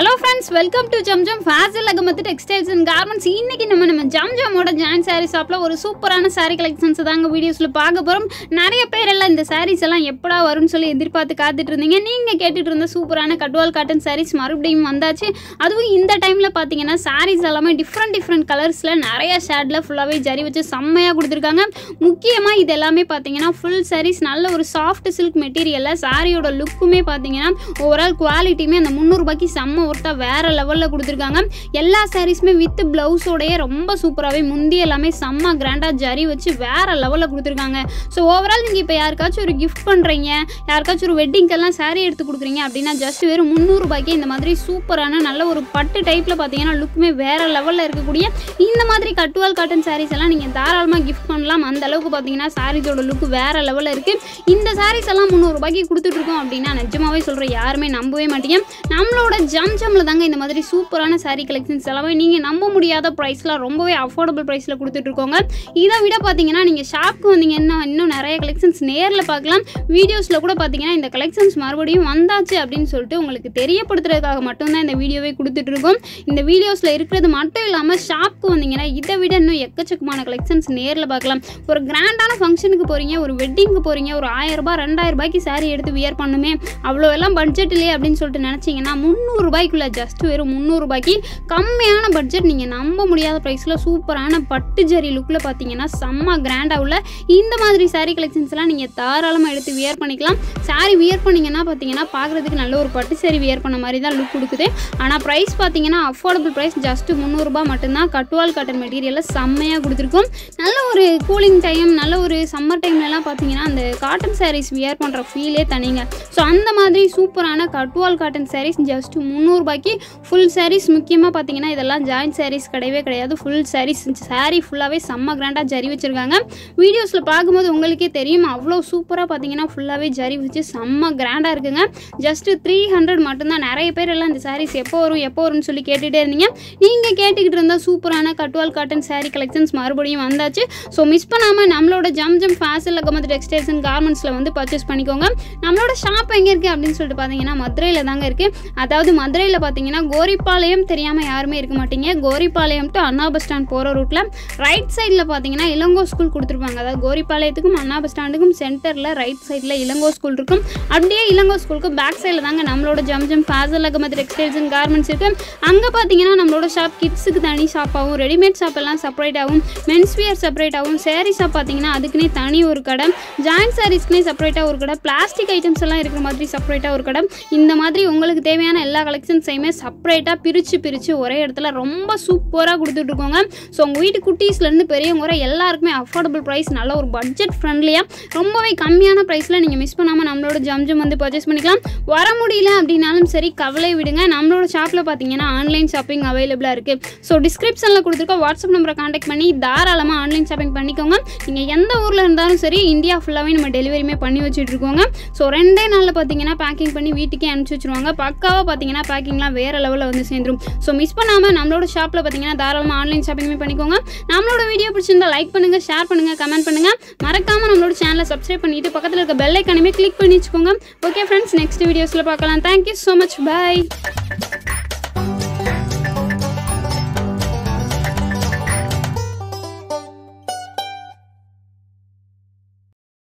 Hello friends welcome to Jam Jam Faisal Ahmed textiles and garments இன்னைக்கு நம்ம நம்ம ஜம்ஜமோட join sari ஷாப்பில் ஒரு சூப்பரான சாரீ கலெக்ஷன்ஸ் தாங்க வீடியோஸில் பார்க்க போகிறோம் நிறைய பேர் எல்லாம் இந்த சாரீஸ் எல்லாம் எப்படா வரும்னு சொல்லி எதிர்பார்த்து காத்துட்டு இருந்தீங்க. நீங்கள் கேட்டுட்டு இருந்த சூப்பரான கட்வால் காட்டன் சாரீஸ் மறுபடியும் வந்தாச்சு. அதுவும் இந்த டைமில் பார்த்தீங்கன்னா சாரீஸ் எல்லாமே டிஃப்ரெண்ட் டிஃப்ரெண்ட் கலர்ஸில் நிறைய ஷேடில் ஃபுல்லாகவே ஜரி வச்சு செம்மையாக கொடுத்துருக்காங்க. முக்கியமாக இது எல்லாமே பார்த்தீங்கன்னா ஃபுல் சாரீஸ் நல்ல ஒரு சாஃப்ட் சில்க் மெட்டீரியலில் சாரியோட லுக்குமே பார்த்தீங்கன்னா ஓவரால் குவாலிட்டியுமே அந்த முந்நூறுபாய்க்கு செம்ம ஒர்த்தாக வேறு லெவலில் கொடுத்துருக்காங்க. எல்லா சாரீஸுமே வித் ப்ளவுஸோடைய ரொம்ப சூப்பராகவே முந்தி எல்லாமே செம்ம கிராண்டாக ஜரி வச்சு வேறு லெவலில் கொடுத்துருக்காங்க. ஸோ ஓவரால் நீங்கள் இப்போ யாருக்காச்சும் ஒரு கிஃப்ட் பண்ணுறீங்க யாருக்காச்சும் ஒரு வெட்டிங்கெல்லாம் சாரீ எடுத்து கொடுக்குறீங்க அப்படின்னா ஜஸ்ட் வெறும் முந்நூறுபாய்க்கு இந்த மாதிரி சூப்பரான நல்ல ஒரு பட்டு டைப்பில் பார்த்தீங்கன்னா லுக்குமே வேறு லெவலில் இருக்கக்கூடிய இந்த மாதிரி கட்டுவால் காட்டன் சாரீஸ் எல்லாம் நீங்கள் தாராளமாக கிஃப்ட் பண்ணலாம். அந்த அளவுக்கு பார்த்தீங்கன்னா சாரீஸோட லுக் வேறு லெவலில் இருக்குது இந்த சாரீஸ் எல்லாம் முந்நூறுபாய்க்கு கொடுத்துட்ருக்கோம் அப்படின்னா நிஜமாகவே சொல்கிறேன் யாருமே நம்பவே மாட்டேங்க. நம்மளோட ஜம் ஜம்ல தாங்க இந்த மாதிரி சூப்பரான சாரீ கலெக்ஷன்ஸ் எல்லாமே நீங்கள் நம்ப முடியாத ப்ரைஸில் ரொம்பவே அஃபோர்டபுள் ப்ரைஸில் கொடுத்துட்ருக்கோங்க இதை விட பார்த்தீங்கன்னா நீங்கள் ஷாப்க்கு வந்தீங்கன்னா இன்னும் நிறைய கலெக்ஷன்ஸ் நேரில் பார்க்கலாம். வீடியோஸில் கூட பார்த்தீங்கன்னா இந்த கலெக்ஷன்ஸ் மறுபடியும் வந்தாச்சு அப்படின்னு சொல்லிட்டு உங்களுக்கு தெரியப்படுத்துறதுக்காக மட்டும்தான் இந்த வீடியோவே கொடுத்துட்ருக்கோம் இந்த வீடியோஸில் இருக்கிறது மட்டும் இல்லாமல் ஷாப்க்கு வந்தீங்கன்னா இதை விட இன்னும் எக்கச்சக்கமான கலெக்ஷன்ஸ் நேரில் பார்க்கலாம். ஒரு கிராண்டான ஃபங்க்ஷனுக்கு போகிறீங்க ஒரு வெட்டிங்க்கு போகிறீங்க ஒரு ஆயிரம் ரூபாய் ரெண்டாயிரம் ரூபாய்க்கு saree எடுத்து வியர் பண்ணுமே. அவ்வளோ எல்லாம் பட்ஜெட் இல்லையே அப்படின்னு சொல்லிட்டு நினச்சிங்கன்னா ரூபாய்க்குள்ளே ஜஸ்ட் வெறும் முந்நூறுபாய்க்கு கம்மியான பட்ஜெட் நீங்கள் நம்ப முடியாத ப்ரைஸில் சூப்பரான பட்டு ஜரி லுக்கில் பார்த்தீங்கன்னா செம்ம கிராண்டாக உள்ள இந்த மாதிரி சாரீ கலெக்ஷன்ஸ்லாம் நீங்கள் தாராளமாக எடுத்து வியர் பண்ணிக்கலாம். Saree வியர் பண்ணிங்கன்னா பார்த்தீங்கன்னா பார்க்குறதுக்கு நல்ல ஒரு பட்டு சாரி வியர் பண்ண மாதிரி தான் லுக் கொடுக்குது. ஆனால் ப்ரைஸ் பார்த்தீங்கன்னா அஃபோர்டபுள் ப்ரைஸ் ஜஸ்ட் முந்நூறுரூபா மட்டும்தான். கட்டுவால் காட்டன் மெட்டீரியலில் செம்மையாக கொடுத்துருக்கும். நல்ல ஒரு கூலிங் டைம் நல்ல ஒரு சம்மர் டைம்லலாம் பார்த்தீங்கன்னா அந்த காட்டன் சாரீஸ் வியர் பண்ணுற ஃபீலே தனிங்க. ஸோ அந்த மாதிரி சூப்பரான கட்டுவால் காட்டன் சாரீஸ் ஜஸ்ட் முந்நூறுபாய்க்கு ஃபுல் சாரீஸ் முக்கியமாக பார்த்தீங்கன்னா இதெல்லாம் ஜாயின்ட் சாரீஸ் கிடையவே கிடையாது. ஃபுல் சாரீஸ் சாரீ ஃபுல்லாகவே செம்ம கிராண்டாக ஜரி வச்சுருக்காங்க. வீடியோஸில் பார்க்கும்போது உங்களுக்கே தெரியும் அவ்வளோ சூப்பராக பார்த்தீங்கன்னா ஃபுல்லாகவே ஜரி வச்சு செம்ம கிராண்டாக இருக்குங்க. ஜஸ்ட் த்ரீ ஹண்ட்ரட் மட்டும்தான். நிறைய பேர் எல்லாம் இந்த சாரீஸ் எப்போ வரும் எப்போ வரும்னு சொல்லி கேட்டுகிட்டே இருந்தீங்க. நீங்கள் கேட்டுக்கிட்டு இருந்தால் சூப்பரான கட்டுவால் காட்டன் சாரீ கலெக்ஷன்ஸ் மறுபடியும் வந்தாச்சு. ஸோ மிஸ் பண்ணாமல் நம்மளோட ஜம் ஜம் ஃபேஷன் அகமது டெக்ஸ்டைல்ஸ் அண்ட் கார்மெண்ட்ஸில் வந்து பர்ச்சேஸ் பண்ணிக்கோங்க. நம்மளோட ஷாப் எங்கே இருக்குது அப்படின்னு சொல்லிட்டு பார்த்தீங்கன்னா மதுரையில் தாங்க இருக்குது அதாவது மதுரை மதுரையில் பார்த்தீங்கன்னா கோரிப்பாளையம் தெரியாமல் யாருமே இருக்க மாட்டீங்க. Goripalayam to Anna bus stand போகிற ரூட்டில் ரைட் சைடில் பார்த்தீங்கன்னா இளங்கோ ஸ்கூல் கொடுத்துருப்பாங்க. அதாவது கோரிப்பாளையத்துக்கும் அண்ணா பஸ் ஸ்டாண்டுக்கும் சென்டரில் ரைட் சைடில் இளங்கோ ஸ்கூல் இருக்கும். அப்படியே இளங்கோ ஸ்கூலுக்கு பேக் சைடில் தாங்க நம்மளோட Jam Jam Faisal Ahmed textiles and garments இருக்குது அங்கே பார்த்தீங்கன்னா நம்மளோட ஷாப் கிட்ஸுக்கு தனி ஷாப்பாகவும் ரெடிமேட் ஷாப் எல்லாம் செப்பரேட்டாகவும் மென்ஸ் வியர் செப்பரேட்டாகவும் சேரீ ஷாப் பார்த்தீங்கன்னா அதுக்குன்னே தனி ஒரு கடை ஜாயின்ட் சாரீஸ்க்குனே செப்பரேட்டாக ஒரு கடை பிளாஸ்டிக் ஐட்டம்ஸ் எல்லாம் இருக்கிற மாதிரி செப்பரேட்டாக ஒரு கடை. இந்த மாதிரி உங்களுக்கு தேவையான எல்லா கலெக்ஷன்ஸையுமே செப்பரேட்டாக பிரித்து பிரித்து ஒரே இடத்துல ரொம்ப சூப்பராக கொடுத்துட்ருக்கோங்க ஸோ உங்கள் வீட்டு குட்டீஸ்லேருந்து பெரியவங்க வர எல்லாருக்குமே அஃபோர்டபுள் ப்ரைஸ் நல்ல ஒரு பட்ஜெட் ஃப்ரெண்ட்லியாக ரொம்பவே கம்மியான ப்ரைஸில் நீங்கள் மிஸ் பண்ணாமல் நம்மளோட ஜம் ஜம் வந்து பர்ச்சேஸ் பண்ணிக்கலாம். வர முடியல அப்படின்னாலும் சரி கவலை விடுங்க. நம்மளோட ஷாப்பில் பார்த்தீங்கன்னா ஆன்லைன் ஷாப்பிங் அவைலபிளாக இருக்குது ஸோ டிஸ்கிரிப்ஷனில் கொடுத்துருக்க வாட்ஸ்அப் நம்பரை காண்டாக்ட் பண்ணி தாராளமாக ஆன்லைன் ஷாப்பிங் பண்ணிக்கோங்க. நீங்கள் எந்த ஊரில் இருந்தாலும் சரி இந்தியா ஃபுல்லாகவே நம்ம டெலிவரியுமே பண்ணி வச்சுட்ருக்கோங்க ஸோ ரெண்டே நாளில் பார்த்தீங்கன்னா பேக்கிங் பண்ணி வீட்டுக்கே அனுப்பிச்சி வச்சுருவாங்க. பக்காவாக பார்த்தீங்கன்னா பேக்கிங்லாம் வேறு லெவலில் வந்து சேர்ந்துரும். ஸோ மிஸ் பண்ணாமல் நம்மளோட ஷாப்பில் பார்த்தீங்கன்னா தாராளமாக ஆன்லைன் ஷாப்பிங்குமே பண்ணிக்கோங்க. நம்மளோட வீடியோ பிடிச்சிருந்தா லைக் பண்ணுங்கள் ஷேர் பண்ணுங்கள் கமெண்ட் பண்ணுங்கள் மறக்காமல் நம்மளோட சேனலை சப்ஸ்கிரைப் பண்ணிட்டு பக்கத்தில் இருக்க பெல் ஐக்கானுமே கிளிக் பண்ணி வச்சுக்கோங்க. ஓகே ஃப்ரெண்ட்ஸ் நெக்ஸ்ட் வீடியோஸில் பார்க்கலாம். Thank you so much by